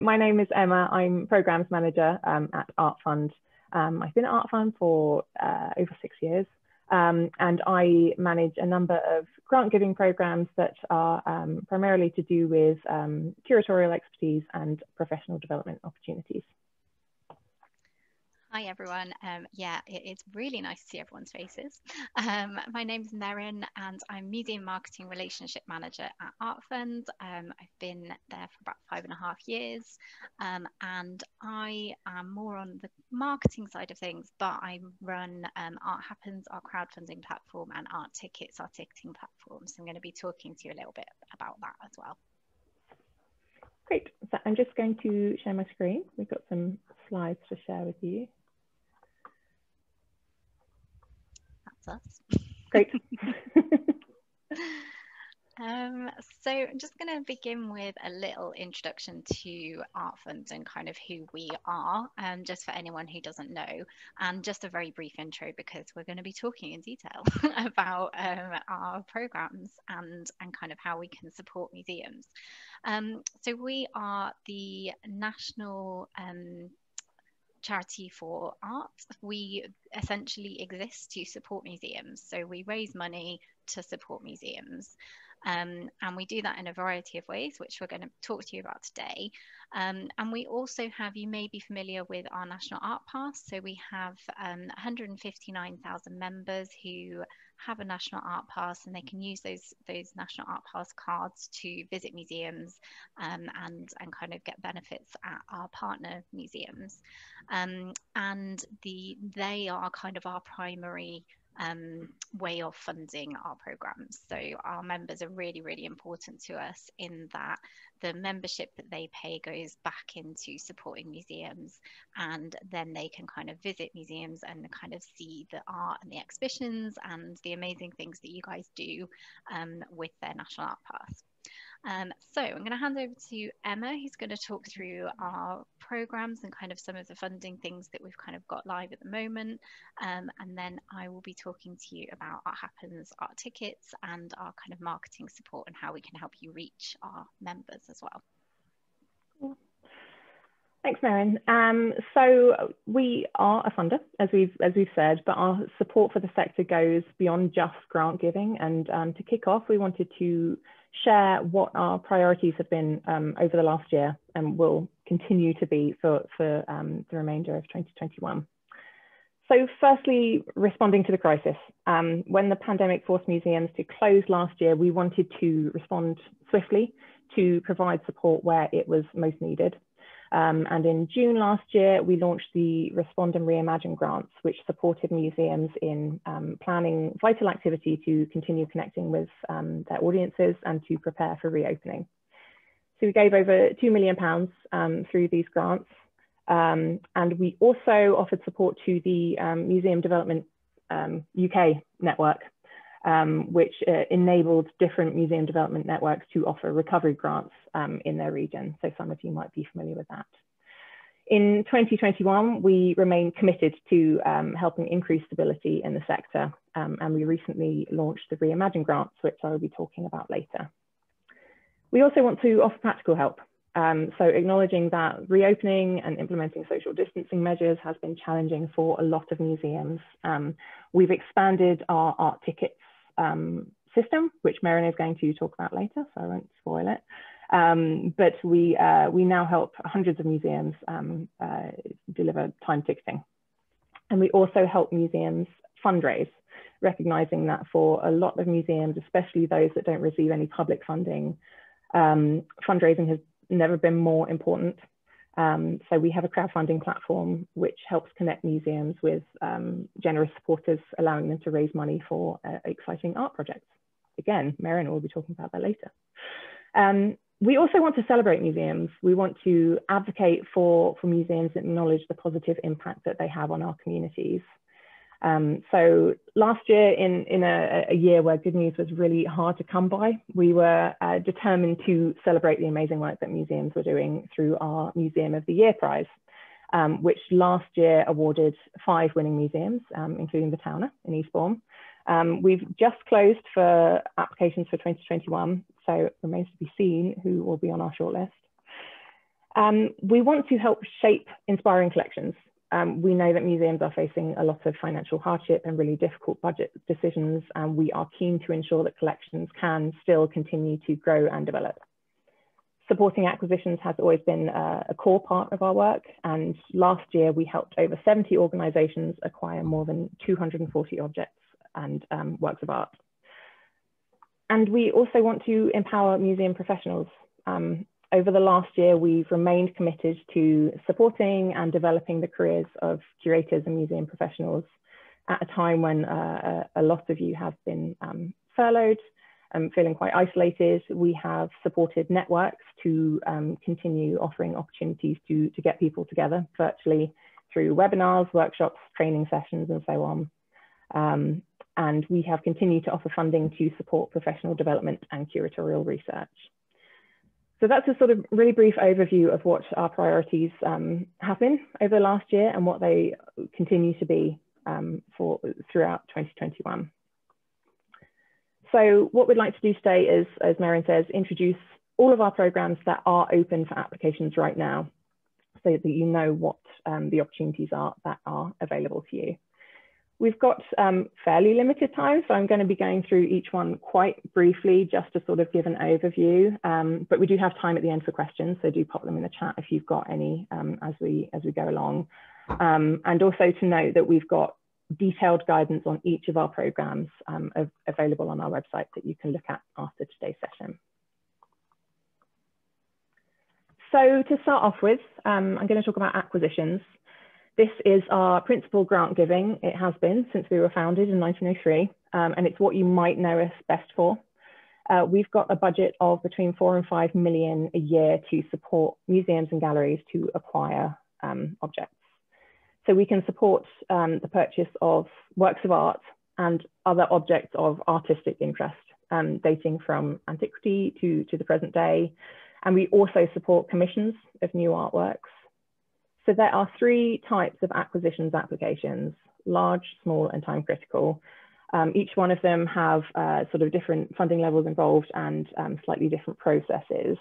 my name is Emma. I'm Programs Manager um, at Art Fund. Um, I've been at Art Fund for uh, over six years. Um, and I manage a number of grant giving programs that are um, primarily to do with um, curatorial expertise and professional development opportunities. Hi everyone. Um, yeah, it, it's really nice to see everyone's faces. Um, my name is Merrin and I'm Museum Marketing Relationship Manager at Art Fund. Um, I've been there for about five and a half years um, and I am more on the marketing side of things, but I run um, Art Happens, our crowdfunding platform, and Art Tickets, our ticketing platform. So I'm going to be talking to you a little bit about that as well. Great. So I'm just going to share my screen. We've got some slides to share with you. Us. Great. um, so I'm just going to begin with a little introduction to Art Fund and kind of who we are, um, just for anyone who doesn't know, and just a very brief intro because we're going to be talking in detail about um, our programs and and kind of how we can support museums. Um, so we are the national um, charity for art. We essentially exist to support museums. So we raise money to support museums. Um, and we do that in a variety of ways, which we're going to talk to you about today. Um, and we also have, you may be familiar with our National Art Pass. So we have um, 159,000 members who have a National Art Pass and they can use those, those National Art Pass cards to visit museums um, and, and kind of get benefits at our partner museums. Um, and the, they are kind of our primary um, way of funding our programs. So our members are really, really important to us in that the membership that they pay goes back into supporting museums and then they can kind of visit museums and kind of see the art and the exhibitions and the amazing things that you guys do um, with their National Art Pass. Um, so I'm going to hand over to Emma, who's going to talk through our programs and kind of some of the funding things that we've kind of got live at the moment. Um, and then I will be talking to you about Art Happens, Art Tickets, and our kind of marketing support and how we can help you reach our members as well. Thanks, Merrin. Um, so we are a funder, as we've as we've said, but our support for the sector goes beyond just grant giving. And um, to kick off, we wanted to share what our priorities have been um, over the last year and will continue to be for, for um, the remainder of 2021. So firstly, responding to the crisis. Um, when the pandemic forced museums to close last year, we wanted to respond swiftly to provide support where it was most needed. Um, and in June last year, we launched the Respond and Reimagine grants, which supported museums in um, planning vital activity to continue connecting with um, their audiences and to prepare for reopening. So we gave over £2 million um, through these grants. Um, and we also offered support to the um, Museum Development UK network, um, which uh, enabled different museum development networks to offer recovery grants um, in their region. So some of you might be familiar with that. In 2021, we remain committed to um, helping increase stability in the sector, um, and we recently launched the Reimagine grants, which I will be talking about later. We also want to offer practical help. Um, so acknowledging that reopening and implementing social distancing measures has been challenging for a lot of museums. Um, we've expanded our art tickets um, system, which Merrin is going to talk about later, so I won't spoil it. Um, but we, uh, we now help hundreds of museums um, uh, deliver time ticketing. And we also help museums fundraise, recognizing that for a lot of museums, especially those that don't receive any public funding, um, fundraising has never been more important. Um, so we have a crowdfunding platform which helps connect museums with um, generous supporters, allowing them to raise money for uh, exciting art projects. Again, Merrin will be talking about that later. Um, we also want to celebrate museums. We want to advocate for, for museums that acknowledge the positive impact that they have on our communities. Um, so last year, in, in a, a, year where good news was really hard to come by, we were uh, determined to celebrate the amazing work that museums were doing through our Museum of the Year prize, um, which last year awarded five winning museums, um, including the Towner in Eastbourne. Um, we've just closed for applications for 2021, so it remains to be seen who will be on our shortlist. Um, we want to help shape inspiring collections. Um, we know that museums are facing a lot of financial hardship and really difficult budget decisions, and we are keen to ensure that collections can still continue to grow and develop. Supporting acquisitions has always been a, a core part of our work, and last year we helped over 70 organisations acquire more than 240 objects and um, works of art. And we also want to empower museum professionals. Um, over the last year, we've remained committed to supporting and developing the careers of curators and museum professionals at a time when uh, a lot of you have been um, furloughed and feeling quite isolated. We have supported networks to um, continue offering opportunities to, to get people together virtually through webinars, workshops, training sessions, and so on. Um, and we have continued to offer funding to support professional development and curatorial research. So that's a sort of really brief overview of what our priorities um, have been over the last year and what they continue to be um, for throughout 2021. So what we'd like to do today is, as Merrin says, introduce all of our programs that are open for applications right now so that you know what um, the opportunities are that are available to you. We've got um, fairly limited time, so I'm going to be going through each one quite briefly just to sort of give an overview. Um, but we do have time at the end for questions, so do pop them in the chat if you've got any um, as we as we go along. Um, and also to note that we've got detailed guidance on each of our programs um, available on our website that you can look at after today's session. So to start off with, um, I'm going to talk about acquisitions. This is our principal grant giving. It has been since we were founded in 1903, um, and it's what you might know us best for. Uh, we've got a budget of between four and five million a year to support museums and galleries to acquire um, objects. So we can support um, the purchase of works of art and other objects of artistic interest, um, dating from antiquity to, to the present day. And we also support commissions of new artworks. So there are three types of acquisitions applications, large, small, and time critical. Um, each one of them have uh, sort of different funding levels involved and um, slightly different processes.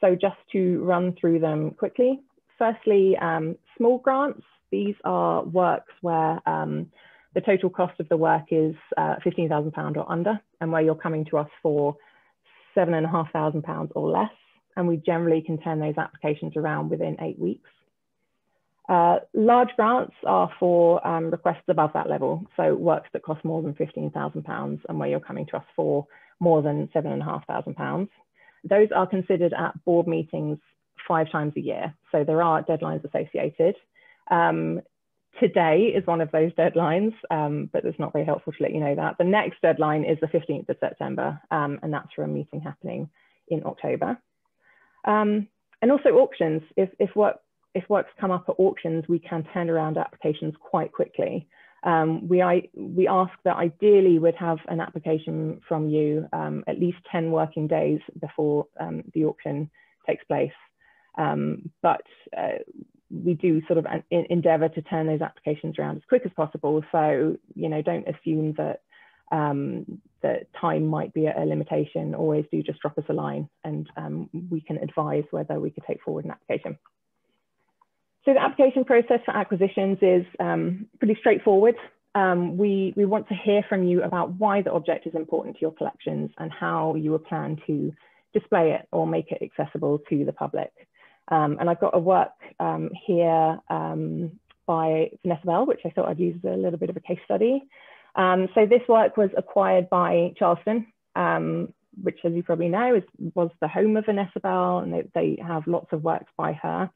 So just to run through them quickly. Firstly, um, small grants. These are works where um, the total cost of the work is uh, £15,000 or under, and where you're coming to us for £7,500 or less. And we generally can turn those applications around within eight weeks. Uh, large grants are for um, requests above that level, so works that cost more than £15,000 and where you're coming to us for more than £7,500. Those are considered at board meetings five times a year, so there are deadlines associated. Um, today is one of those deadlines, um, but it's not very helpful to let you know that. The next deadline is the 15th of September, um, and that's for a meeting happening in October. Um, and also auctions, if, if work if works come up at auctions, we can turn around applications quite quickly. Um, we, I, we ask that ideally we'd have an application from you um, at least 10 working days before um, the auction takes place. Um, but uh, we do sort of endeavour to turn those applications around as quick as possible. So, you know, don't assume that um, that time might be a limitation. Always do just drop us a line and um, we can advise whether we could take forward an application. So the application process for acquisitions is um, pretty straightforward. Um, we, we want to hear from you about why the object is important to your collections and how you plan to display it or make it accessible to the public. Um, and I've got a work um, here um, by Vanessa Bell, which I thought I'd use as a little bit of a case study. Um, so this work was acquired by Charleston, which as you probably know is, was the home of Vanessa Bell and they, they have lots of works by her.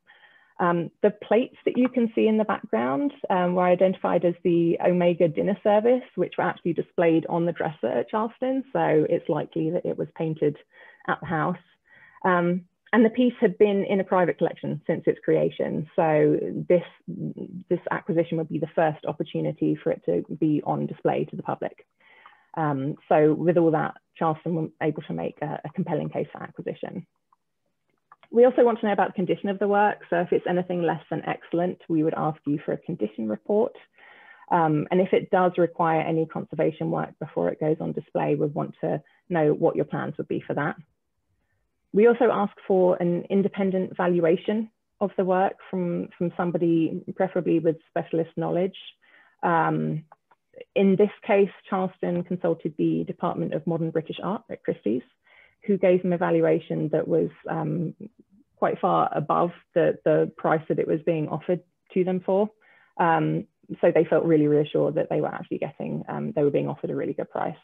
Um, the plates that you can see in the background um, were identified as the Omega dinner service, which were actually displayed on the dresser at Charleston. So it's likely that it was painted at the house. Um, and the piece had been in a private collection since its creation. So this, this acquisition would be the first opportunity for it to be on display to the public. Um, so with all that, Charleston were able to make a, a compelling case for acquisition. We also want to know about the condition of the work. So if it's anything less than excellent, we would ask you for a condition report. Um, and if it does require any conservation work before it goes on display, we'd want to know what your plans would be for that. we also ask for an independent valuation of the work from, from somebody, preferably with specialist knowledge. Um, in this case, Charleston consulted the Department of Modern British Art at Christie's, who gave them a valuation that was um, quite far above the, the price that it was being offered to them for. Um, so they felt really reassured that they were actually getting, um, they were being offered a really good price.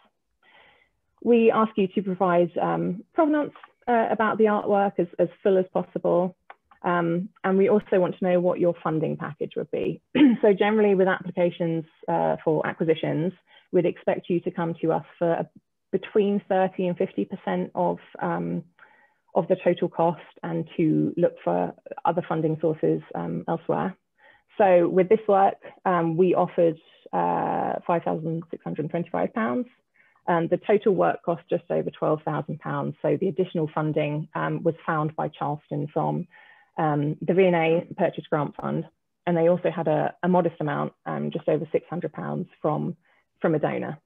We ask you to provide um, provenance uh, about the artwork as, as full as possible. Um, and we also want to know what your funding package would be. so generally with applications uh, for acquisitions, we'd expect you to come to us for a, between 30 and 50% of, um, of the total cost and to look for other funding sources um, elsewhere. So with this work, um, we offered uh, £5,625 um, the total work cost just over £12,000. So the additional funding um, was found by Charleston from um, the V&A Purchase Grant Fund. And they also had a, a modest amount, um, just over £600 from, from a donor.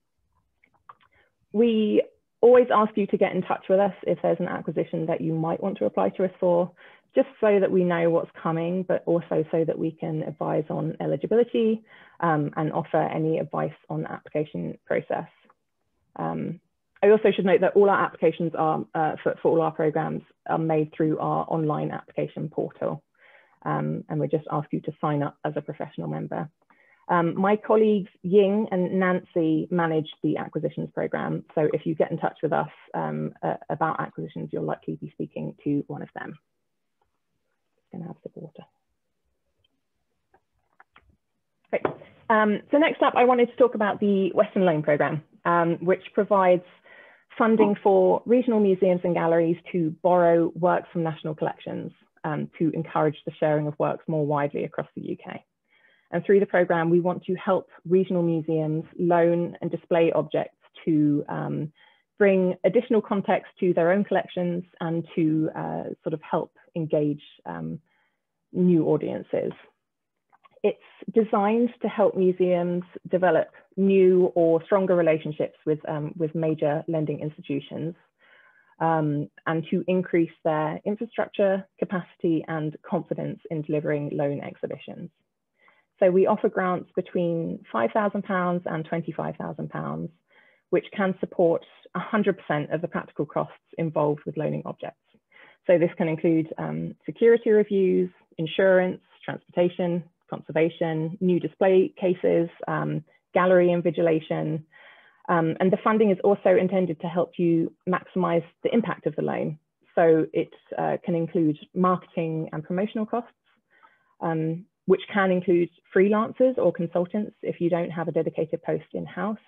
We always ask you to get in touch with us if there's an acquisition that you might want to apply to us for, just so that we know what's coming, but also so that we can advise on eligibility um, and offer any advice on the application process. Um, I also should note that all our applications are, uh, for, for all our programs are made through our online application portal. Um, and we just ask you to sign up as a professional member. Um, my colleagues Ying and Nancy manage the acquisitions program. So if you get in touch with us um, uh, about acquisitions, you'll likely be speaking to one of them. Just gonna have some water. Great. Um, so next up, I wanted to talk about the Weston Loan Program um, which provides funding for regional museums and galleries to borrow works from national collections um, to encourage the sharing of works more widely across the UK. And through the programme, we want to help regional museums loan and display objects to um, bring additional context to their own collections and to uh, sort of help engage um, new audiences. It's designed to help museums develop new or stronger relationships with, um, with major lending institutions um, and to increase their infrastructure, capacity and confidence in delivering loan exhibitions. So we offer grants between £5,000 and £25,000, which can support 100% of the practical costs involved with loaning objects. So this can include um, security reviews, insurance, transportation, conservation, new display cases, um, gallery invigilation. Um, and the funding is also intended to help you maximize the impact of the loan. So it uh, can include marketing and promotional costs, um, which can include freelancers or consultants if you don't have a dedicated post in-house.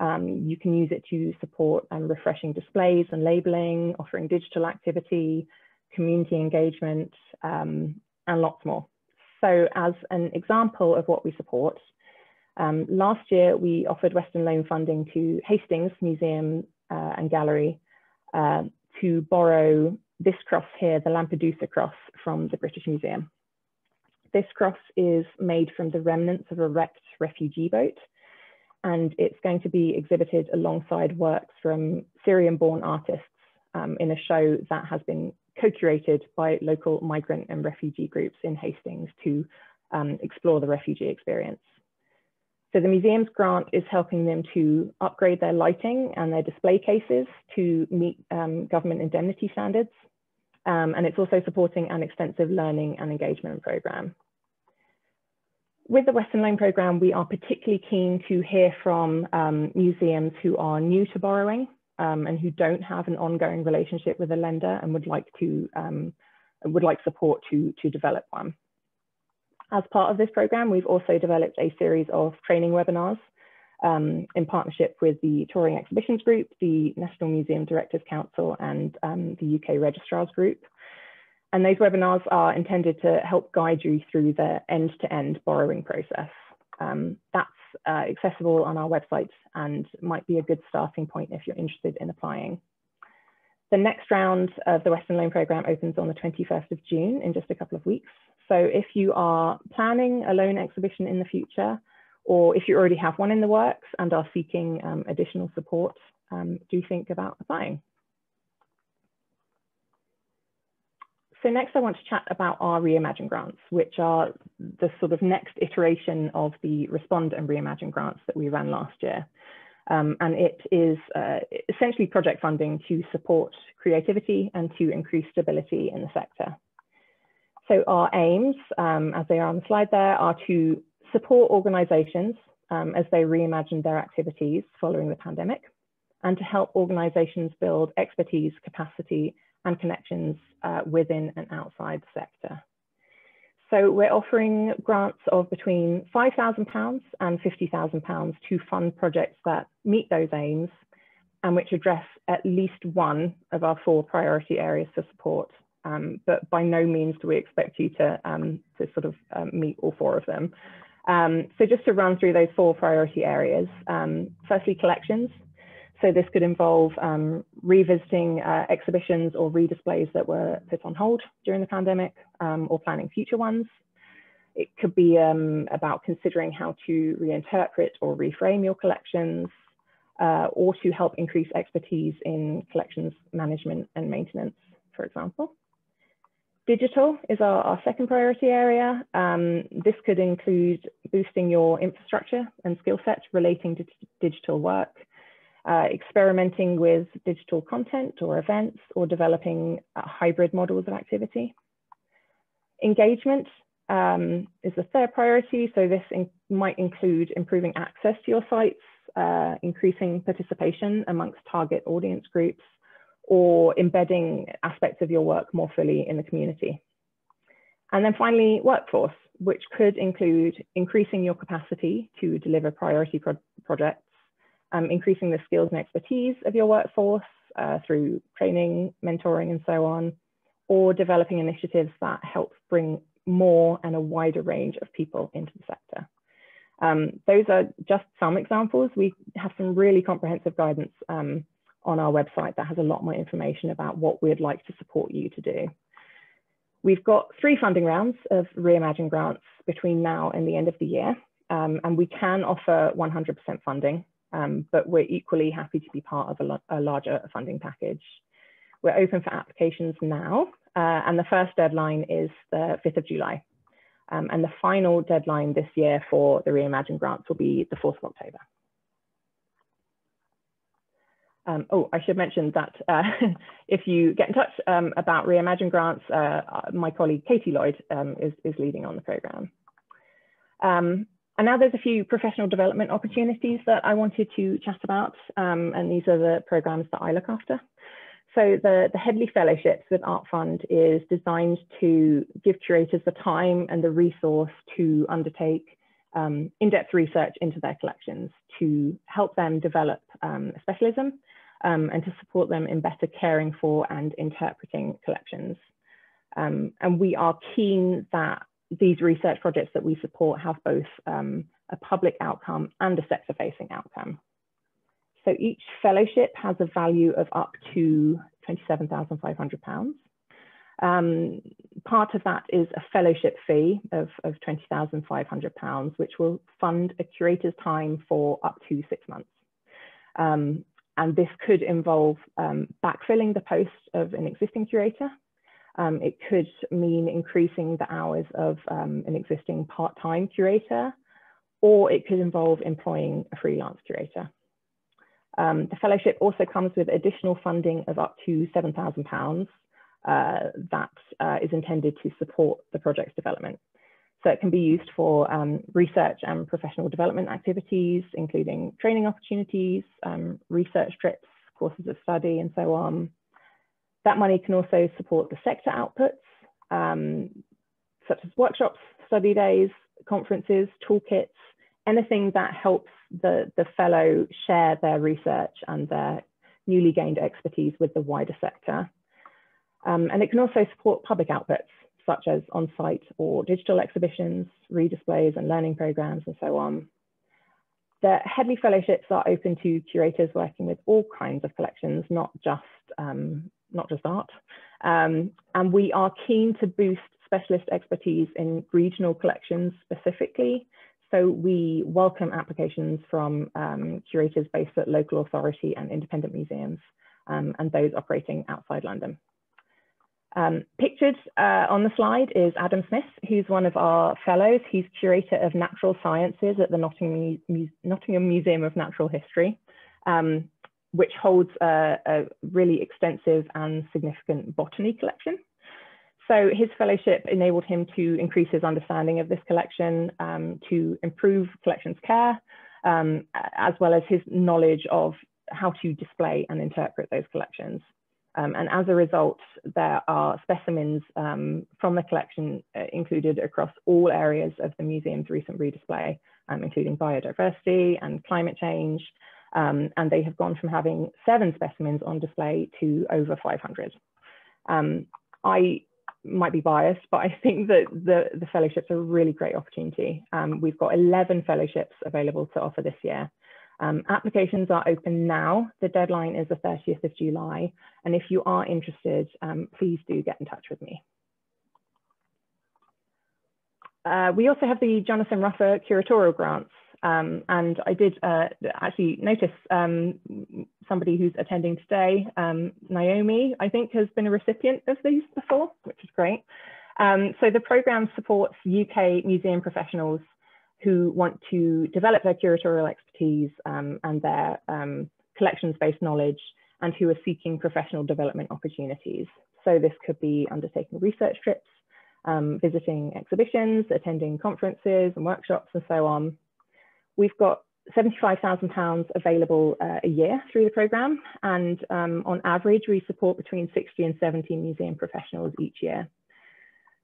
Um, you can use it to support um, refreshing displays and labeling, offering digital activity, community engagement, um, and lots more. So as an example of what we support, um, last year we offered Weston Loan funding to Hastings Museum uh, and Gallery uh, to borrow this cross here, the Lampedusa cross from the British Museum. This cross is made from the remnants of a wrecked refugee boat and it's going to be exhibited alongside works from Syrian-born artists um, in a show that has been co-curated by local migrant and refugee groups in Hastings to um, explore the refugee experience. So the museum's grant is helping them to upgrade their lighting and their display cases to meet um, government indemnity standards. Um, and it's also supporting an extensive learning and engagement program. With the Weston Loan Programme, we are particularly keen to hear from um, museums who are new to borrowing um, and who don't have an ongoing relationship with a lender and would like to um, would like support to to develop one. As part of this program, we've also developed a series of training webinars um, in partnership with the Touring Exhibitions Group, the National Museum Directors Council, and um, the UK Registrars Group. And those webinars are intended to help guide you through the end-to-end -end borrowing process. Um, that's uh, accessible on our website and might be a good starting point if you're interested in applying. The next round of the Weston Loan Programme opens on the 21st of June in just a couple of weeks. So if you are planning a loan exhibition in the future, or if you already have one in the works and are seeking um, additional support, um, do think about applying. so next I want to chat about our Reimagine grants, which are the sort of next iteration of the Respond and Reimagine grants that we ran last year. Um, and it is uh, essentially project funding to support creativity and to increase stability in the sector. So our aims, um, as they are on the slide there, are to support organizations um, as they reimagine their activities following the pandemic and to help organizations build expertise, capacity, and connections uh, within and outside the sector. So we're offering grants of between £5,000 and £50,000 to fund projects that meet those aims and which address at least one of our four priority areas for support. Um, but by no means do we expect you to, um, to sort of um, meet all four of them. Um, so just to run through those four priority areas, um, firstly, collections. So this could involve um, revisiting uh, exhibitions or redisplays that were put on hold during the pandemic um, or planning future ones. It could be um, about considering how to reinterpret or reframe your collections uh, or to help increase expertise in collections management and maintenance, for example. Digital is our, our second priority area. Um, this could include boosting your infrastructure and skill set relating to digital work, uh, experimenting with digital content or events or developing uh, hybrid models of activity. Engagement um, is the third priority. So this in might include improving access to your sites, uh, increasing participation amongst target audience groups, or embedding aspects of your work more fully in the community. And then finally, workforce, which could include increasing your capacity to deliver priority pro projects um, increasing the skills and expertise of your workforce uh, through training, mentoring, and so on, or developing initiatives that help bring more and a wider range of people into the sector. Um, those are just some examples. We have some really comprehensive guidance um, on our website that has a lot more information about what we'd like to support you to do. We've got three funding rounds of Reimagine grants between now and the end of the year, um, and we can offer 100% funding um, but we're equally happy to be part of a, a, larger funding package. We're open for applications now, uh, and the first deadline is the 5th of July. Um, and the final deadline this year for the Reimagine grants will be the 4th of October. Um, oh, I should mention that uh, if you get in touch um, about Reimagine grants, uh, my colleague Katie Lloyd um, is, is leading on the program. Um, and now there's a few professional development opportunities that I wanted to chat about, um, and these are the programs that I look after. So the, the Headley Fellowships with Art Fund is designed to give curators the time and the resource to undertake um, in-depth research into their collections to help them develop um, specialism um, and to support them in better caring for and interpreting collections. Um, and we are keen that these research projects that we support have both um, a public outcome and a sector facing outcome. So each fellowship has a value of up to £27,500. Um, part of that is a fellowship fee of, of £20,500, which will fund a curator's time for up to six months. Um, and this could involve um, backfilling the post of an existing curator um, it could mean increasing the hours of um, an existing part-time curator, or it could involve employing a freelance curator. Um, the fellowship also comes with additional funding of up to £7,000 uh, that uh, is intended to support the project's development. So it can be used for um, research and professional development activities, including training opportunities, um, research trips, courses of study, and so on. That money can also support the sector outputs, um, such as workshops, study days, conferences, toolkits, anything that helps the, the fellow share their research and their newly gained expertise with the wider sector. Um, and it can also support public outputs, such as on-site or digital exhibitions, redisplays and learning programs and so on. The Headley Fellowships are open to curators working with all kinds of collections, not just um, not just art. Um, and we are keen to boost specialist expertise in regional collections specifically. So we welcome applications from um, curators based at local authority and independent museums um, and those operating outside London. Um, pictured uh, on the slide is Adam Smith, who's one of our fellows. He's curator of natural sciences at the Nottingham, Mu Nottingham Museum of Natural History, um, which holds a, a, really extensive and significant botany collection. So his fellowship enabled him to increase his understanding of this collection, um, to improve collections care, um, as well as his knowledge of how to display and interpret those collections. Um, and as a result, there are specimens um, from the collection uh, included across all areas of the museum's recent redisplay, um, including biodiversity and climate change. Um, and they have gone from having seven specimens on display to over 500. Um, I might be biased, but I think that the, the fellowships are a really great opportunity. Um, we've got 11 fellowships available to offer this year. Um, applications are open now. The deadline is the 30th of July. And if you are interested, um, please do get in touch with me. Uh, we also have the Jonathan Ruffer curatorial grants. Um, and I did uh, actually notice um, somebody who's attending today, um, Naomi, I think has been a recipient of these before, which is great. Um, so the program supports UK museum professionals who want to develop their curatorial expertise um, and their um, collections-based knowledge and who are seeking professional development opportunities. So this could be undertaking research trips, um, visiting exhibitions, attending conferences and workshops and so on. We've got £75,000 available uh, a year through the programme and um, on average we support between 60 and 70 museum professionals each year.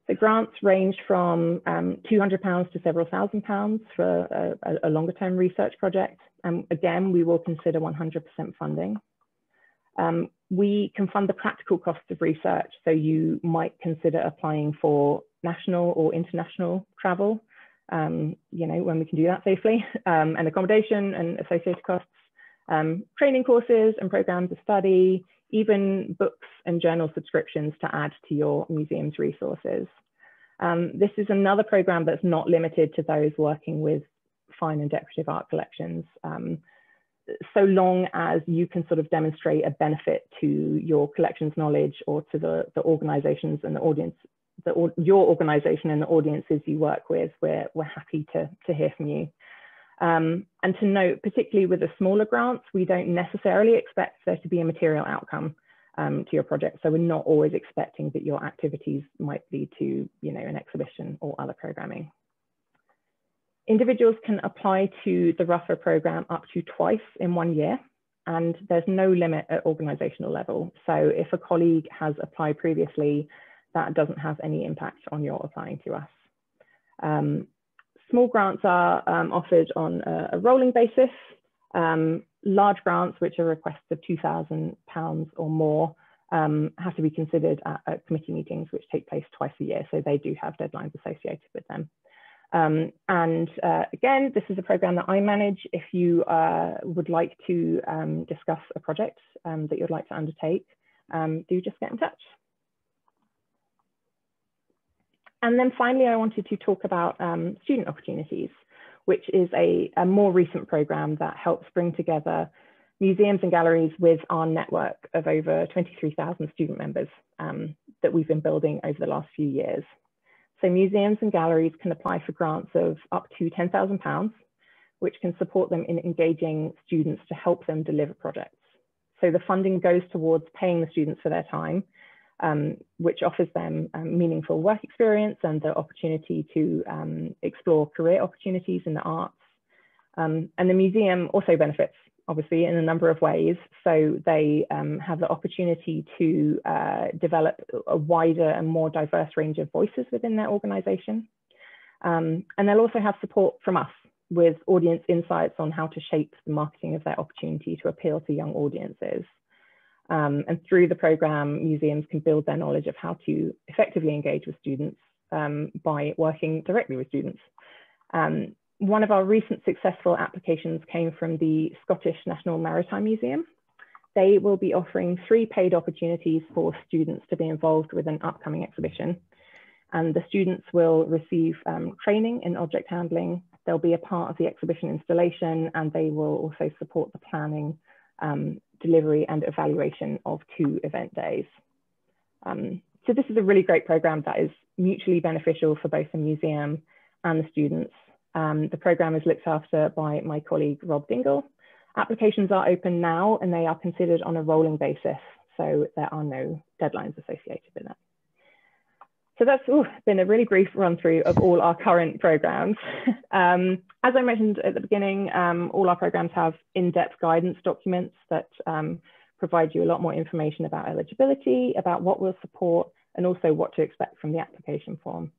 The grants range from um, £200 to several thousand pounds for a, a, longer term research project. And again, we will consider 100% funding. Um, we can fund the practical costs of research. So you might consider applying for national or international travel, um, you know, when we can do that safely, um, and accommodation and associated costs, um, training courses and programs of study, even books and journal subscriptions to add to your museum's resources. Um, this is another program that's not limited to those working with fine and decorative art collections. Um, so long as you can sort of demonstrate a benefit to your collections knowledge or to the, the organizations and the audience, the, your organization and the audiences you work with, we're, we're happy to, to hear from you. Um, and to note, particularly with the smaller grants, we don't necessarily expect there to be a material outcome um, to your project. So we're not always expecting that your activities might lead to, you know, an exhibition or other programming. Individuals can apply to the Ruffer program up to twice in one year, and there's no limit at organizational level. So if a colleague has applied previously, that doesn't have any impact on your applying to us. Um, Small grants are um, offered on a, a rolling basis. Um, large grants, which are requests of £2,000 or more, um, have to be considered at, at, committee meetings, which take place twice a year. So they do have deadlines associated with them. Um, and uh, again, this is a program that I manage. If you uh, would like to um, discuss a project um, that you'd like to undertake, um, do just get in touch. And then finally, I wanted to talk about um, student opportunities, which is a, a, more recent program that helps bring together museums and galleries with our network of over 23,000 student members um, that we've been building over the last few years. So museums and galleries can apply for grants of up to £10,000, which can support them in engaging students to help them deliver projects. So the funding goes towards paying the students for their time um, which offers them um, meaningful work experience and the opportunity to um, explore career opportunities in the arts. Um, and the museum also benefits, obviously, in a number of ways. So they um, have the opportunity to uh, develop a wider and more diverse range of voices within their organization. Um, and they'll also have support from us with audience insights on how to shape the marketing of their opportunity to appeal to young audiences. Um, and through the program, museums can build their knowledge of how to effectively engage with students um, by working directly with students. Um, one of our recent successful applications came from the Scottish National Maritime Museum. They will be offering three paid opportunities for students to be involved with an upcoming exhibition. And the students will receive um, training in object handling. They'll be a part of the exhibition installation and they will also support the planning um, delivery and evaluation of two event days. Um, so this is a really great program that is mutually beneficial for both the museum and the students. Um, the program is looked after by my colleague Rob Dingle. Applications are open now and they are considered on a rolling basis, so there are no deadlines associated with that. So that's ooh, been a really brief run through of all our current programs. um, as I mentioned at the beginning, um, all our programs have in-depth guidance documents that um, provide you a lot more information about eligibility, about what we'll support, and also what to expect from the application form.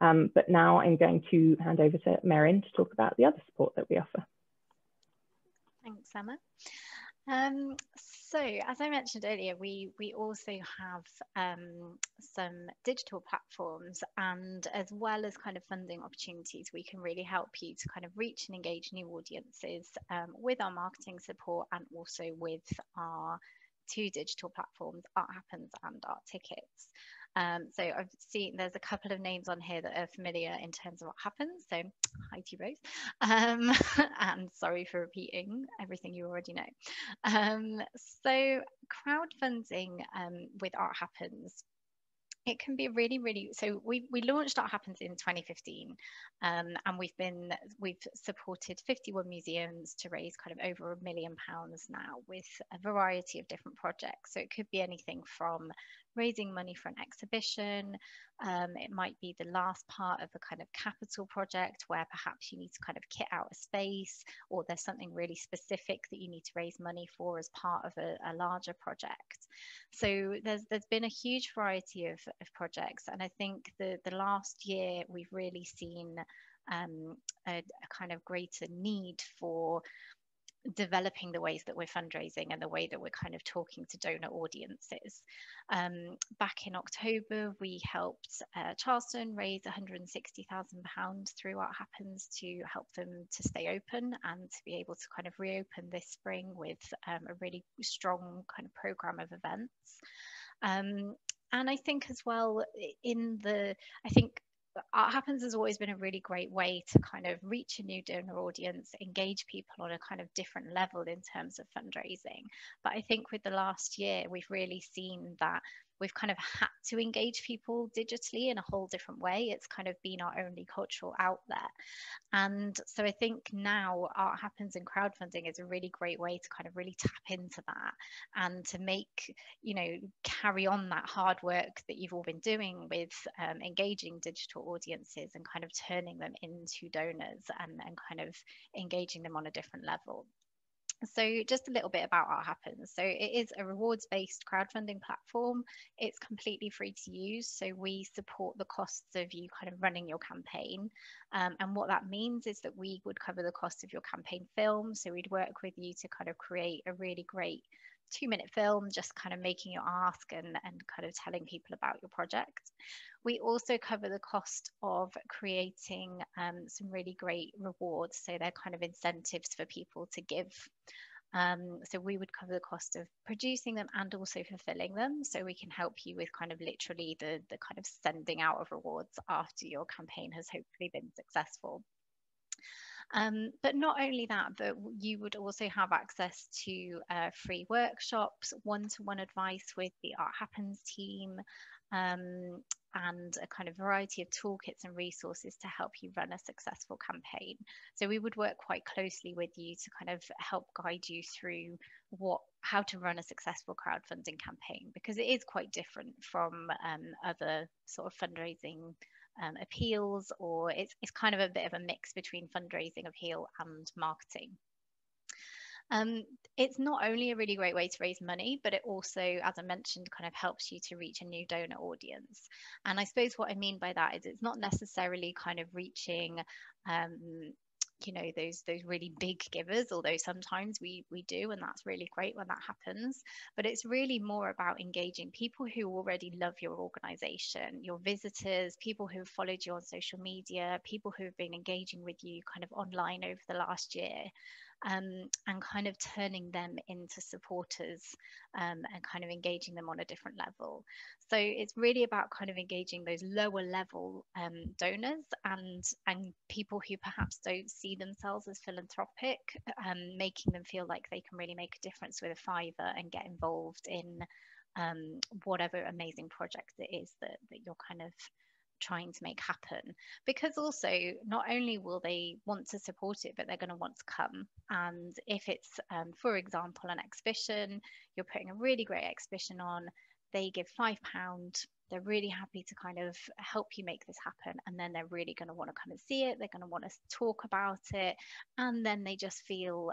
Um, but now I'm going to hand over to Merrin to talk about the other support that we offer. Thanks, Emma. Um, so, as I mentioned earlier, we we also have um, some digital platforms, and as well as kind of funding opportunities, we can really help you to kind of reach and engage new audiences um, with our marketing support and also with our two digital platforms, Art Happens and Art Tickets. Um, so I've seen there's a couple of names on here that are familiar in terms of what happens. So hi to. Um, and sorry for repeating everything you already know. Um, so crowdfunding um, with Art Happens it can be really really so we we launched art happens in 2015 um, and we've been we've supported 51 museums to raise kind of over a million pounds now with a variety of different projects so it could be anything from raising money for an exhibition. Um, it might be the last part of a kind of capital project where perhaps you need to kind of kit out a space or there's something really specific that you need to raise money for as part of a, a larger project. So there's there's been a huge variety of, of projects and I think the, the last year we've really seen um, a, a kind of greater need for developing the ways that we're fundraising and the way that we're kind of talking to donor audiences. Um, back in October, we helped uh, Charleston raise £160,000 through Art Happens to help them to stay open and to be able to kind of reopen this spring with um, a really strong kind of program of events. Um, and I think as well in the, I think Art Happens has always been a really great way to kind of reach a new donor audience, engage people on a kind of different level in terms of fundraising. But I think with the last year, we've really seen that we've kind of had to engage people digitally in a whole different way. It's kind of been our only cultural outlet. And so I think now Art Happens in crowdfunding is a really great way to kind of really tap into that and to make, you know, carry on that hard work that you've all been doing with um, engaging digital audiences and kind of turning them into donors and, and kind of engaging them on a different level. So just a little bit about Art Happens. So it is a rewards-based crowdfunding platform. It's completely free to use. So we support the costs of you kind of running your campaign. Um, and what that means is that we would cover the cost of your campaign film. So we'd work with you to kind of create a really great two minute film, just kind of making your ask and, and kind of telling people about your project. We also cover the cost of creating um, some really great rewards. So they're kind of incentives for people to give. Um, so we would cover the cost of producing them and also fulfilling them. So we can help you with kind of literally the, the kind of sending out of rewards after your campaign has hopefully been successful. Um, but not only that, but you would also have access to uh, free workshops, one-to-one advice with the Art Happens team, um, and a kind of variety of toolkits and resources to help you run a successful campaign. So we would work quite closely with you to kind of help guide you through what how to run a successful crowdfunding campaign because it is quite different from um, other sort of fundraising um, appeals, or it's, it's kind of a bit of a mix between fundraising appeal and marketing. Um, it's not only a really great way to raise money, but it also, as I mentioned, kind of helps you to reach a new donor audience. And I suppose what I mean by that is it's not necessarily kind of reaching um, you know those those really big givers although sometimes we we do and that's really great when that happens. But it's really more about engaging people who already love your organization your visitors people who have followed you on social media people who have been engaging with you kind of online over the last year um, and kind of turning them into supporters um, and kind of engaging them on a different level. So it's really about kind of engaging those lower level um, donors and and people who perhaps don't see themselves as philanthropic, um, making them feel like they can really make a difference with a fiver and get involved in um, whatever amazing project it is that, that you're kind of trying to make happen. Because also not only will they want to support it but they're going to want to come. And if it's um, for example an exhibition you're putting a really great exhibition on they give five pound they're really happy to kind of help you make this happen. And then they're really going to want to come and see it they're going to want to talk about it and then they just feel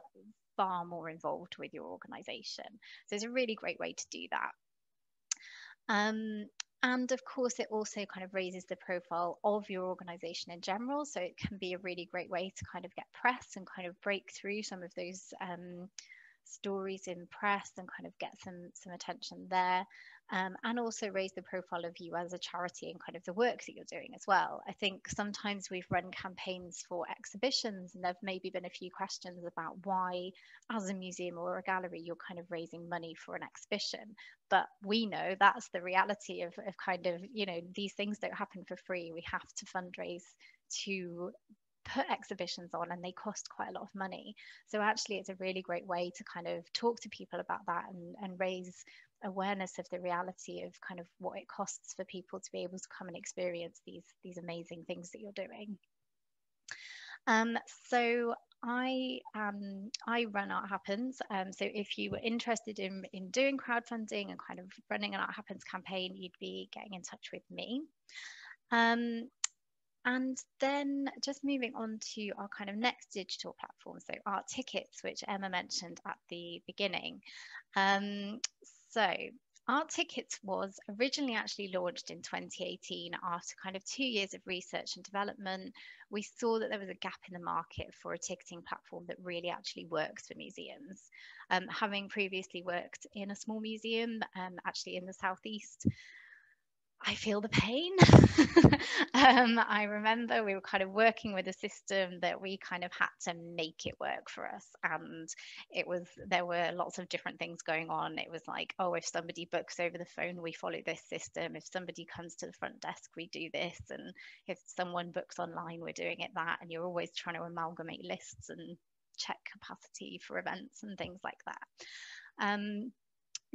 far more involved with your organization. So it's a really great way to do that. Um, and of course, it also kind of raises the profile of your organization in general. So it can be a really great way to kind of get press and kind of break through some of those um, stories in press and kind of get some some attention there um, and also raise the profile of you as a charity and kind of the work that you're doing as well. I think sometimes we've run campaigns for exhibitions and there've maybe been a few questions about why as a museum or a gallery you're kind of raising money for an exhibition. But we know that's the reality of, of kind of you know these things don't happen for free. We have to fundraise to put exhibitions on and they cost quite a lot of money. So actually it's a really great way to kind of talk to people about that and, and raise awareness of the reality of kind of what it costs for people to be able to come and experience these these amazing things that you're doing. Um, so I um, I run Art Happens. Um, so if you were interested in in doing crowdfunding and kind of running an Art Happens campaign, you'd be getting in touch with me. Um, and then just moving on to our kind of next digital platform, so Art Tickets, which Emma mentioned at the beginning. Um, so Art Tickets was originally actually launched in 2018 after kind of two years of research and development. We saw that there was a gap in the market for a ticketing platform that really actually works for museums. Um, having previously worked in a small museum, um, actually in the southeast, I feel the pain. um, I remember we were kind of working with a system that we kind of had to make it work for us. And it was, there were lots of different things going on. It was like, oh, if somebody books over the phone, we follow this system. If somebody comes to the front desk, we do this. And if someone books online, we're doing it that. And you're always trying to amalgamate lists and check capacity for events and things like that. Um,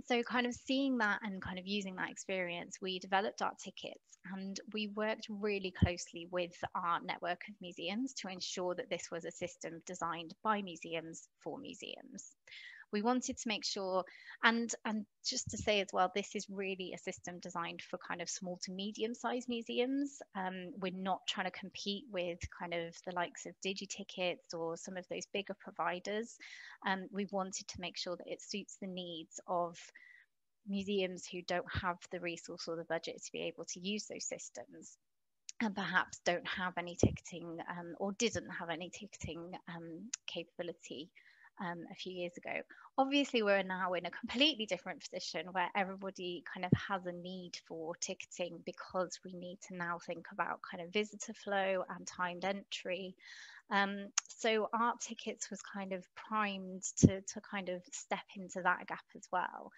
so kind of seeing that and kind of using that experience we developed art tickets and we worked really closely with our network of museums to ensure that this was a system designed by museums for museums we wanted to make sure and and just to say as well this is really a system designed for kind of small to medium sized museums. Um, we're not trying to compete with kind of the likes of digitickets or some of those bigger providers. Um, we wanted to make sure that it suits the needs of museums who don't have the resource or the budget to be able to use those systems and perhaps don't have any ticketing um, or didn't have any ticketing um, capability um, a few years ago. Obviously, we're now in a completely different position where everybody kind of has a need for ticketing because we need to now think about kind of visitor flow and timed entry. Um, so art tickets was kind of primed to, to kind of step into that gap as well.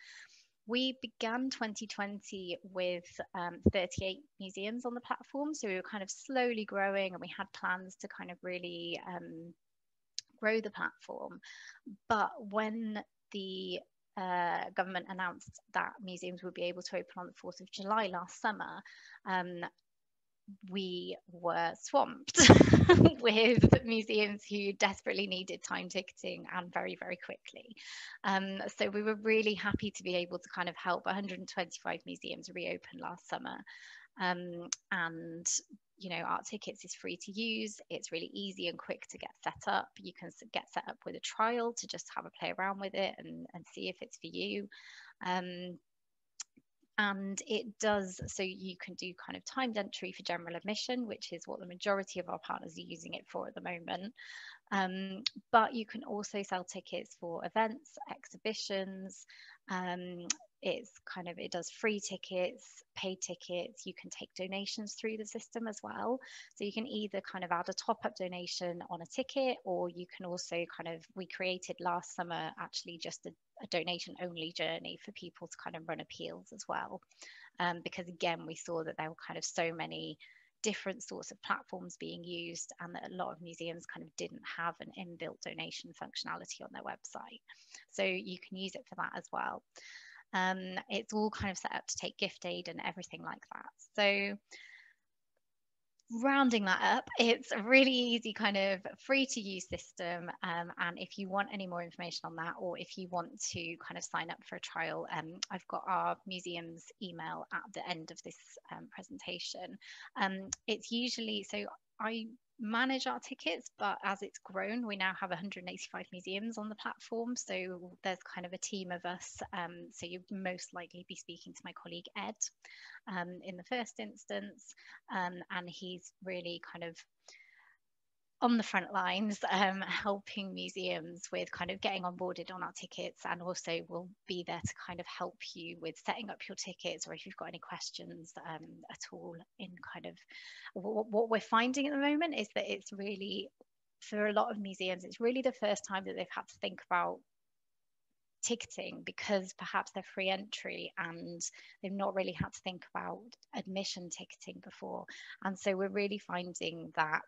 We began 2020 with um, 38 museums on the platform. So we were kind of slowly growing and we had plans to kind of really um, grow the platform. But when the uh, government announced that museums would be able to open on the 4th of July last summer, um, we were swamped with museums who desperately needed time ticketing and very, very quickly. Um, so we were really happy to be able to kind of help 125 museums reopen last summer. Um, and you know, Art Tickets is free to use. It's really easy and quick to get set up. You can get set up with a trial to just have a play around with it and, and see if it's for you. Um, and it does, so you can do kind of timed entry for general admission, which is what the majority of our partners are using it for at the moment. Um, but you can also sell tickets for events, exhibitions, um, it's kind of it does free tickets paid tickets you can take donations through the system as well. So you can either kind of add a top up donation on a ticket or you can also kind of we created last summer actually just a, a donation only journey for people to kind of run appeals as well. Um, because again we saw that there were kind of so many different sorts of platforms being used and that a lot of museums kind of didn't have an inbuilt donation functionality on their website. So you can use it for that as well Um, it's all kind of set up to take gift aid and everything like that. So rounding that up, it's a really easy kind of free to use system. Um, and if you want any more information on that, or if you want to kind of sign up for a trial, um, I've got our museum's email at the end of this um, presentation. Um, it's usually, so I manage our tickets, but as it's grown, we now have 185 museums on the platform. So there's kind of a team of us. Um, so you'd most likely be speaking to my colleague Ed um, in the first instance, um, and he's really kind of on the front lines, um, helping museums with kind of getting onboarded on our tickets, and also will be there to kind of help you with setting up your tickets, or if you've got any questions um, at all. In kind of what, what we're finding at the moment is that it's really for a lot of museums, it's really the first time that they've had to think about ticketing because perhaps they're free entry and they've not really had to think about admission ticketing before. And so we're really finding that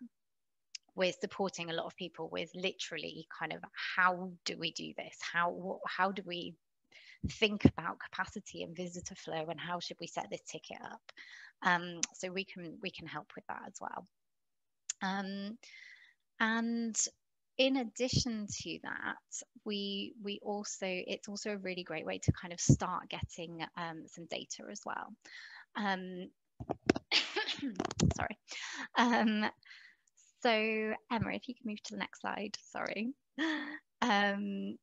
we're supporting a lot of people with literally kind of how do we do this? How how do we think about capacity and visitor flow and how should we set this ticket up? Um, so we can we can help with that as well. Um, and in addition to that, we we also it's also a really great way to kind of start getting um, some data as well. Um, sorry. So Emma, if you can move to the next slide, sorry. Um,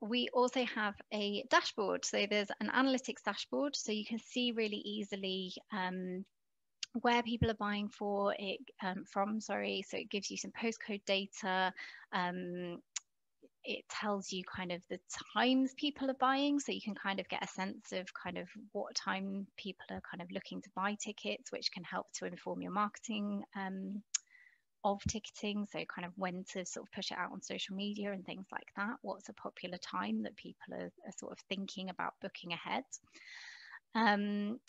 we also have a dashboard. So there's an analytics dashboard, so you can see really easily um, where people are buying for it um, from. Sorry, so it gives you some postcode data. Um, it tells you kind of the times people are buying, so you can kind of get a sense of kind of what time people are kind of looking to buy tickets, which can help to inform your marketing um, of ticketing so kind of when to sort of push it out on social media and things like that what's a popular time that people are, are sort of thinking about booking ahead. Um,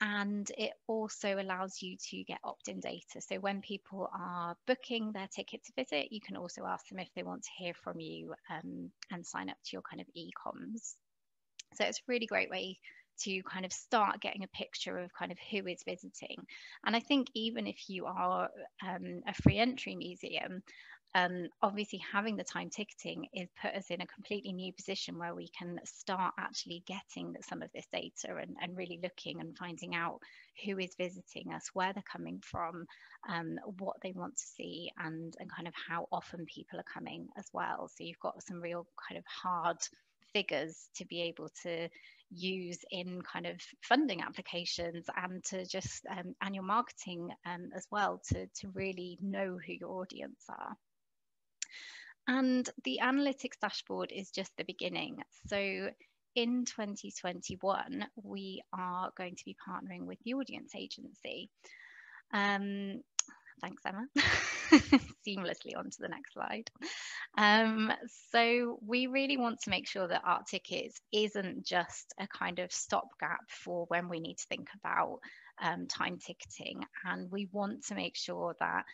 and it also allows you to get opt-in data. So when people are booking their ticket to visit you can also ask them if they want to hear from you um, and sign up to your kind of e-coms. So it's a really great way to kind of start getting a picture of kind of who is visiting. And I think even if you are um, a free entry museum, um, obviously having the time ticketing is put us in a completely new position where we can start actually getting some of this data and, and really looking and finding out who is visiting us, where they're coming from, um, what they want to see, and, and kind of how often people are coming as well. So you've got some real kind of hard figures to be able to use in kind of funding applications and to just um, annual marketing um, as well to, to really know who your audience are. And the analytics dashboard is just the beginning. So in 2021, we are going to be partnering with the audience agency. Um, thanks, Emma. Seamlessly onto the next slide. Um, so we really want to make sure that Art Tickets isn't just a kind of stopgap for when we need to think about um, time ticketing. And we want to make sure that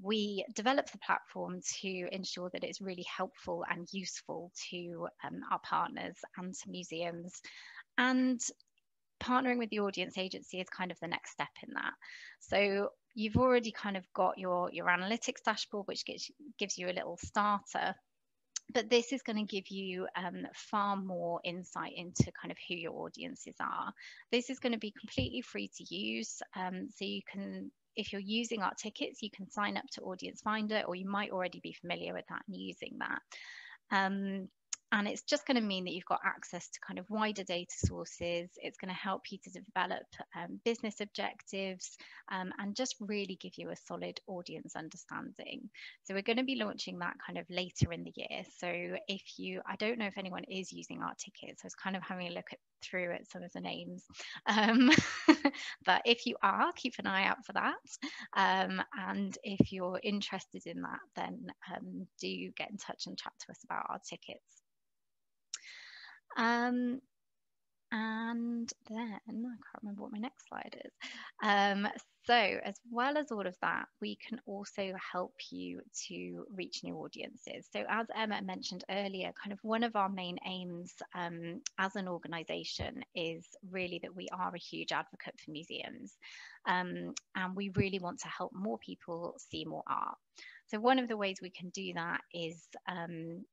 we develop the platform to ensure that it's really helpful and useful to um, our partners and to museums. And partnering with the audience agency is kind of the next step in that. So you've already kind of got your, your analytics dashboard, which gives, gives you a little starter. But this is going to give you um, far more insight into kind of who your audiences are. This is going to be completely free to use. Um, so you can, if you're using Art Tickets, you can sign up to Audience Finder, or you might already be familiar with that and using that. Um, and it's just going to mean that you've got access to kind of wider data sources. It's going to help you to develop um, business objectives um, and just really give you a solid audience understanding. So we're going to be launching that kind of later in the year. So if you, I don't know if anyone is using Art Tickets, I was kind of having a look at, through at some of the names. Um, but if you are, keep an eye out for that. Um, and if you're interested in that, then um, do get in touch and chat to us about Art Tickets. Um, and then I can't remember what my next slide is. Um, so, as well as all of that, we can also help you to reach new audiences. So, as Emma mentioned earlier, kind of one of our main aims um, as an organisation is really that we are a huge advocate for museums. Um, and we really want to help more people see more art. So, one of the ways we can do that is um,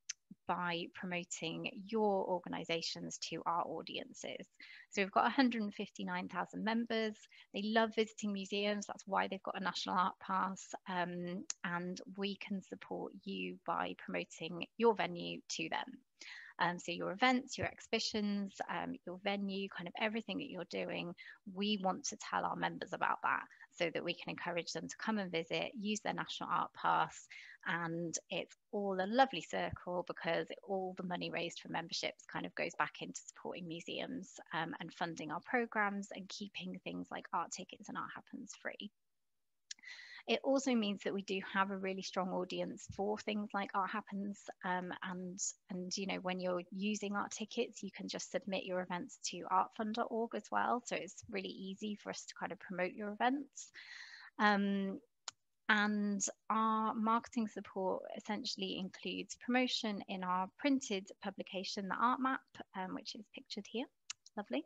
by promoting your organizations to our audiences. So we've got 159,000 members. They love visiting museums. That's why they've got a National Art Pass. Um, and we can support you by promoting your venue to them. Um, so your events, your exhibitions, um, your venue, kind of everything that you're doing, we want to tell our members about that so that we can encourage them to come and visit, use their National Art Pass, and it's all a lovely circle because all the money raised from memberships kind of goes back into supporting museums um, and funding our programs and keeping things like art tickets and art happens free. It also means that we do have a really strong audience for things like Art Happens. Um, and, and, you know, when you're using art tickets, you can just submit your events to artfund.org as well. So it's really easy for us to kind of promote your events. Um, and our marketing support essentially includes promotion in our printed publication, the Art Map, um, which is pictured here lovely.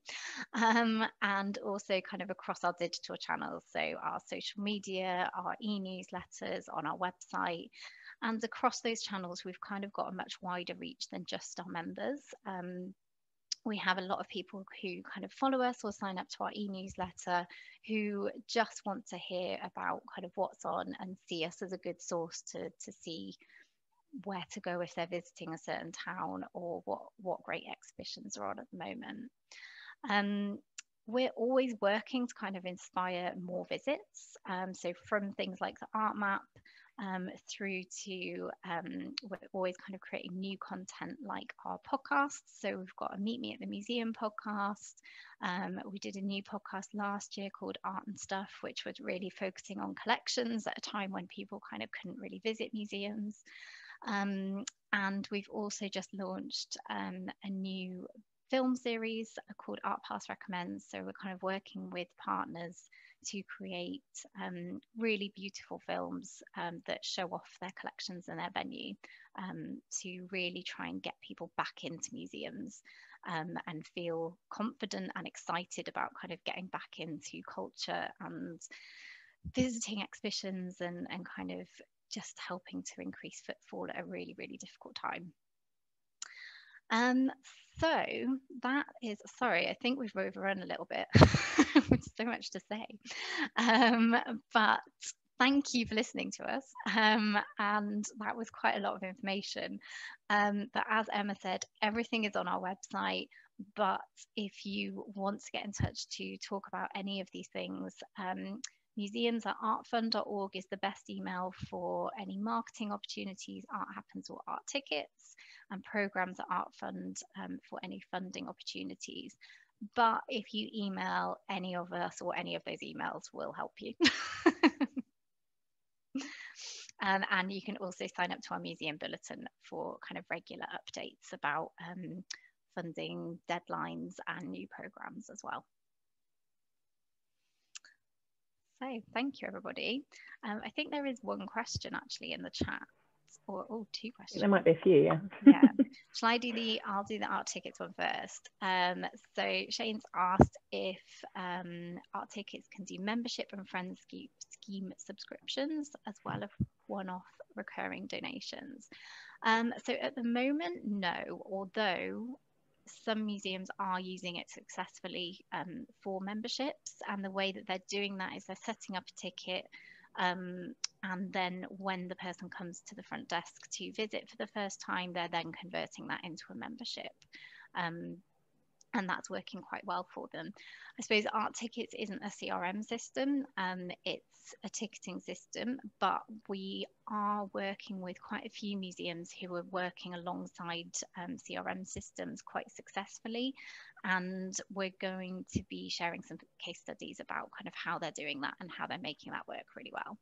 Um, and also kind of across our digital channels, so our social media, our e-newsletters on our website. And across those channels, we've kind of got a much wider reach than just our members. Um, we have a lot of people who kind of follow us or sign up to our e-newsletter who just want to hear about kind of what's on and see us as a good source to, to see where to go if they're visiting a certain town or what what great exhibitions are on at the moment. Um, we're always working to kind of inspire more visits. Um, so from things like the art map um, through to um, we're always kind of creating new content like our podcasts. So we've got a Meet Me at the Museum podcast. Um, we did a new podcast last year called Art and Stuff, which was really focusing on collections at a time when people kind of couldn't really visit museums. Um, and we've also just launched um, a new film series called Art Pass Recommends. So we're kind of working with partners to create um, really beautiful films um, that show off their collections and their venue um, to really try and get people back into museums um, and feel confident and excited about kind of getting back into culture and visiting exhibitions and, and kind of just helping to increase footfall at a really, really difficult time. Um, so that is, sorry, I think we've overrun a little bit so much to say. Um, but thank you for listening to us. Um, and that was quite a lot of information. Um, but as Emma said, everything is on our website. But if you want to get in touch to talk about any of these things, um, Museums at artfund.org is the best email for any marketing opportunities, art happens or art tickets, and programs at Artfund um, for any funding opportunities. But if you email any of us or any of those emails, will help you. um, and you can also sign up to our museum bulletin for kind of regular updates about um, funding deadlines and new programs as well. So thank you, everybody. Um, I think there is one question actually in the chat. Or oh, two questions. There might be a few, yeah. yeah. Shall I do the? I'll do the art tickets one first. Um, so Shane's asked if um, art tickets can do membership and friends scheme subscriptions as well as one-off recurring donations. Um, so at the moment, no. Although some museums are using it successfully um, for memberships, and the way that they're doing that is they're setting up a ticket. Um, and then when the person comes to the front desk to visit for the first time, they're then converting that into a membership. Um, and that's working quite well for them. I suppose Art Tickets isn't a CRM system, um, it's a ticketing system, but we are working with quite a few museums who are working alongside um, CRM systems quite successfully. And we're going to be sharing some case studies about kind of how they're doing that and how they're making that work really well.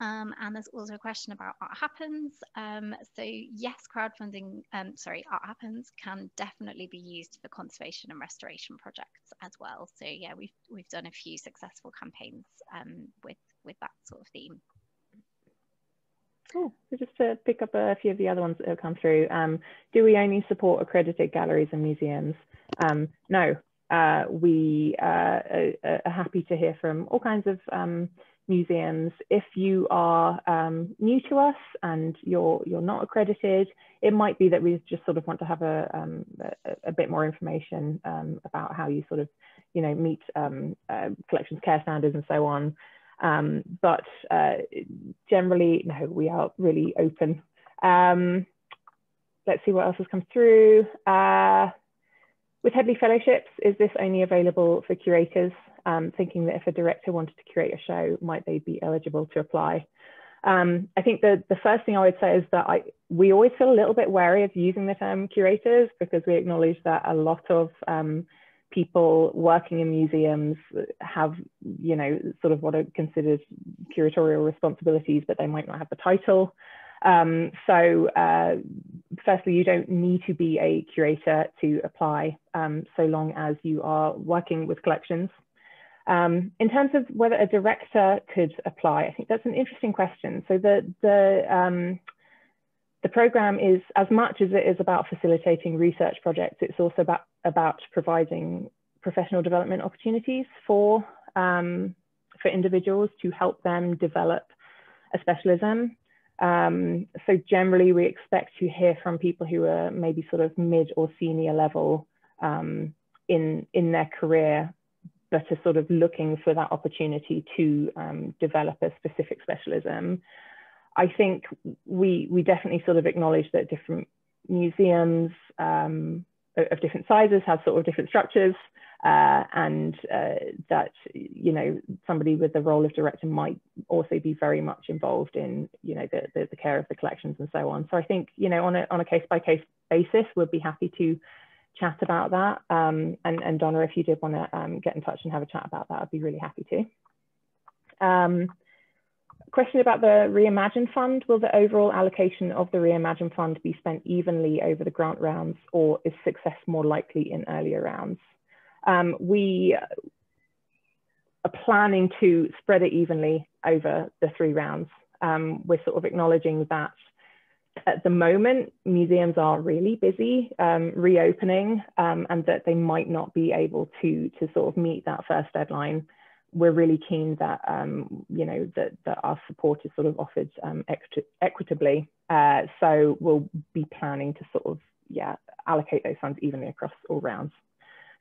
Um, and there's also a question about Art Happens. Um, so yes, crowdfunding, um, sorry, Art Happens can definitely be used for conservation and restoration projects as well. So yeah, we've we've done a few successful campaigns um, with with that sort of theme. Cool. So just to pick up a few of the other ones that have come through, um, do we only support accredited galleries and museums? Um, no, uh, we uh, are, are, happy to hear from all kinds of museums. If you are um, new to us and you're you're not accredited, it might be that we just sort of want to have a um, a, a, bit more information um, about how you sort of you know meet um, uh, collections care standards and so on. Um, but uh, generally, no, we are really open. Um, let's see what else has come through. Uh, with Headley Fellowships, is this only available for curators? Um, thinking that if a director wanted to curate a show, might they be eligible to apply? Um, I think the, the first thing I would say is that I, we always feel a little bit wary of using the term curators because we acknowledge that a lot of um, people working in museums have, you know, sort of what are considered curatorial responsibilities, but they might not have the title. Um, so uh, firstly, you don't need to be a curator to apply um, so long as you are working with collections. Um, in terms of whether a director could apply, I think that's an interesting question. So the, the, um, the program is as much as it is about facilitating research projects, it's also about, about providing professional development opportunities for, um, for individuals to help them develop a specialism. Um, so generally we expect to hear from people who are maybe sort of mid or senior level um, in, in their career, but are sort of looking for that opportunity to um, develop a specific specialism. I think we, we definitely sort of acknowledge that different museums um, of different sizes have sort of different structures uh, and uh, that you know somebody with the role of director might also be very much involved in you know the, the, the care of the collections and so on. So I think you know on a on a case by case basis, we'd be happy to chat about that. Um, and, and Donna, if you did want to um, get in touch and have a chat about that, I'd be really happy to. Um, question about the Reimagine Fund. Will the overall allocation of the Reimagine Fund be spent evenly over the grant rounds or is success more likely in earlier rounds? Um, we are planning to spread it evenly over the three rounds. Um, we're sort of acknowledging that at the moment, museums are really busy um, reopening um, and that they might not be able to, to sort of meet that first deadline. We're really keen that, um, you know, that, that our support is sort of offered um, equitably. Uh, so we'll be planning to sort of, yeah, allocate those funds evenly across all rounds.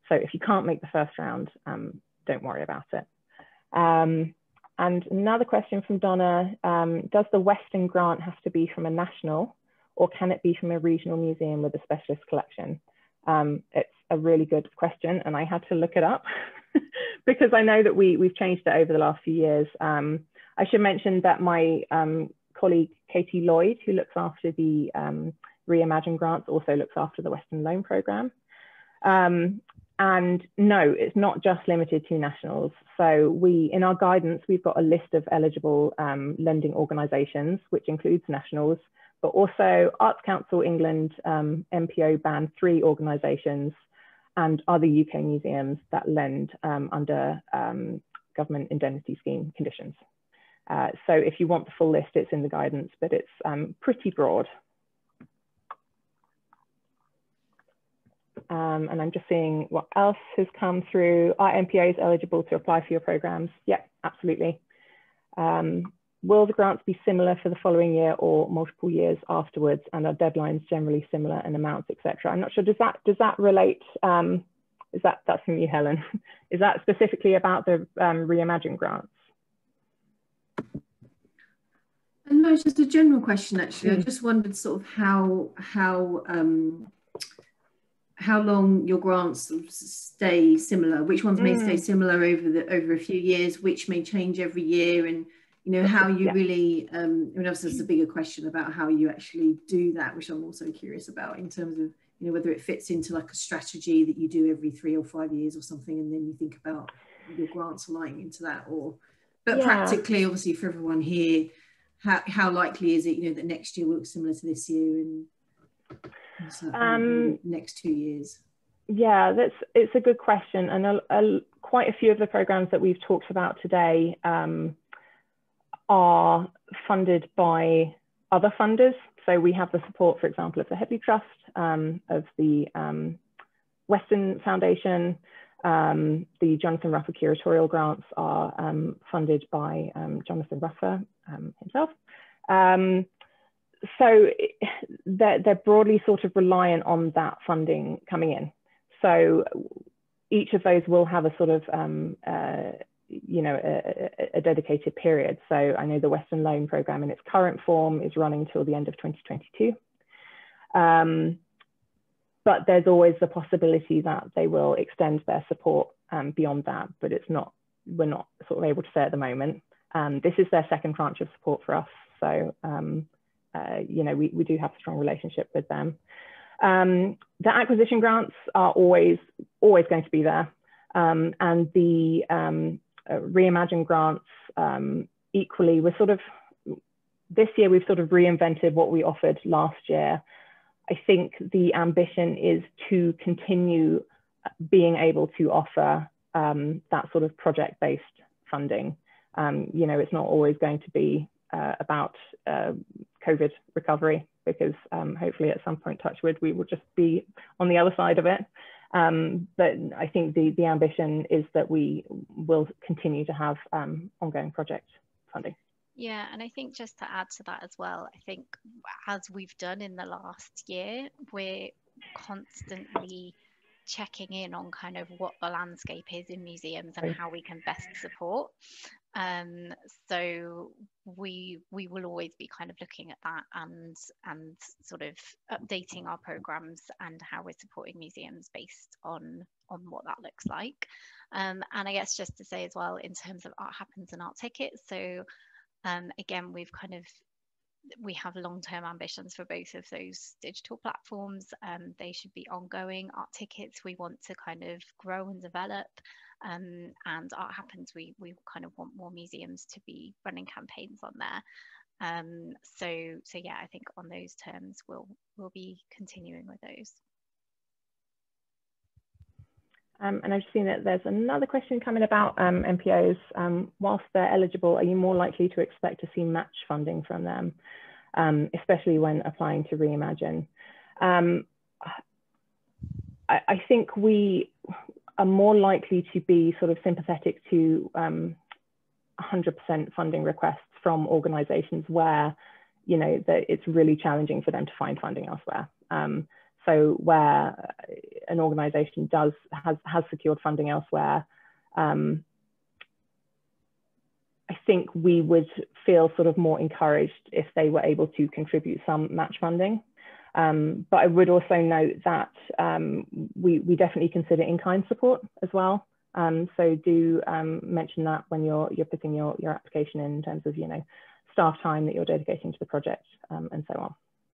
So if you can't make the first round, um, don't worry about it. And another question from Donna, um, does the Weston grant have to be from a national or can it be from a regional museum with a specialist collection? Um, it's a really good question and I had to look it up because I know that we, we've changed it over the last few years. Um, I should mention that my um, colleague Katie Lloyd, who looks after the um, Reimagine grants, also looks after the Weston Loan Programme. Um, and no, it's not just limited to nationals. So we, in our guidance, we've got a list of eligible um, lending organisations, which includes nationals, but also Arts Council England, um, MPO Band 3 organisations, and other UK museums that lend um, under um, government indemnity scheme conditions. Uh, so if you want the full list, it's in the guidance, but it's um, pretty broad. Um, and I'm just seeing what else has come through. Are MPOs eligible to apply for your programs? Yeah, absolutely. Um, will the grants be similar for the following year or multiple years afterwards? And are deadlines generally similar in amounts, etc.? I'm not sure. Does that does that relate? Um, is that that's from you, Helen? is that specifically about the um, Reimagine grants? No, it's just a general question. Actually, mm. I hmm. just wondered sort of how how um, how long your grants stay similar which ones may stay mm. similar over the over a few years which may change every year and you know how you yeah. really um i mean obviously there's a bigger question about how you actually do that which i'm also curious about in terms of you know whether it fits into like a strategy that you do every three or five years or something and then you think about your grants aligning into that or but yeah. practically, obviously, for everyone here, how, how likely is it, you know, that next year will look similar to this year in, um, next two years? Yeah, that's it's a good question, and a, a, quite a few of the programs that we've talked about today um, are funded by other funders. So we have the support, for example, of the Headley Trust, um, of the um, Weston Foundation, um, the Jonathan Ruffer curatorial grants are um, funded by um, Jonathan Ruffer um, himself. Um, so they're, they're, broadly sort of reliant on that funding coming in. So each of those will have a sort of, um, uh, you know, a, a, dedicated period. So I know the Weston Loan Programme in its current form is running till the end of 2022 but there's always the possibility that they will extend their support um, beyond that, but it's not, we're not sort of able to say at the moment. Um, this is their second tranche of support for us. So, um, uh, you know, we, we do have a strong relationship with them. Um, the acquisition grants are always, always going to be there. Um, and the um, uh, grants equally, we're sort of, this year we've sort of reinvented what we offered last year I think the ambition is to continue being able to offer um, that sort of project-based funding. Um, you know, it's not always going to be uh, about uh, COVID recovery because um, hopefully at some point, touchwood, we will just be on the other side of it. Um, but I think the, the ambition is that we will continue to have um, ongoing project funding. Yeah, and I think just to add to that as well, I think as we've done in the last year, we're constantly checking in on kind of what the landscape is in museums and how we can best support. Um, so we we will always be kind of looking at that and and sort of updating our programs and how we're supporting museums based on on what that looks like. Um, and I guess just to say as well, in terms of art happens and art tickets, so um, again, we've kind of we have long-term ambitions for both of those digital platforms. Um, they should be ongoing. Art tickets, we want to kind of grow and develop. Um, and Art Happens, we we kind of want more museums to be running campaigns on there. Um, so so yeah, I think on those terms, we'll we'll be continuing with those. Um, and I've seen that there's another question coming about um, MPOs. Um, whilst they're eligible, are you more likely to expect to see match funding from them, um, especially when applying to reimagine? Um, I, I, think we are more likely to be sort of sympathetic to 100% um, funding requests from organizations where, you know, that it's really challenging for them to find funding elsewhere. So where an organisation does has has secured funding elsewhere, um, I think we would feel sort of more encouraged if they were able to contribute some match funding. Um, but I would also note that um, we, we definitely consider in-kind support as well. Um, so do um, mention that when you're, you're putting your, your application in, in terms of, you know, staff time that you're dedicating to the project um, and so on.